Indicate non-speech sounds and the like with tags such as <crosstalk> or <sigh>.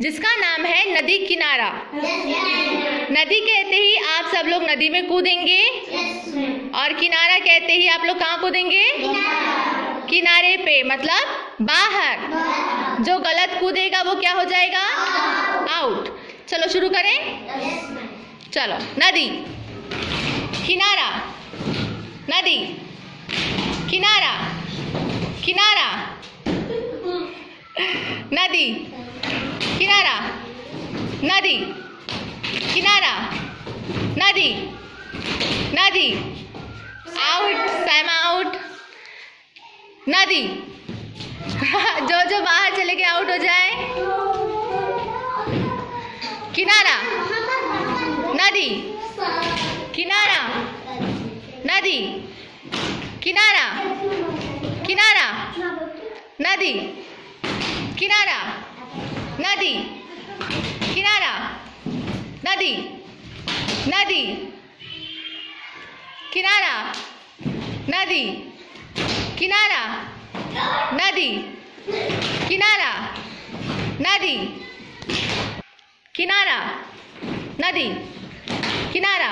जिसका नाम है नदी किनारा। नदी कहते ही आप सब लोग नदी में कूदेंगे। और किनारा कहते ही आप लोग कहाँ कूदेंगे? किनारे पे मतलब बाहर। जो गलत कूदेगा वो क्या हो जाएगा? आउट चलो शुरू करें। चलो, नदी। किनारा। नदी। किनारा। किनारा। नदी। किनारा, नदी किनारा, नदी नदी आउट टाइम आउट नदी। <laughs> जो जो बाहर चले गए आउट हो जाए। किनारा, नदी। किनारा नदी। किनारा किनारा, नदी। किनारा। नदी किनारा नदी नदी किनारा नदी किनारा नदी किनारा नदी किनारा नदी किनारा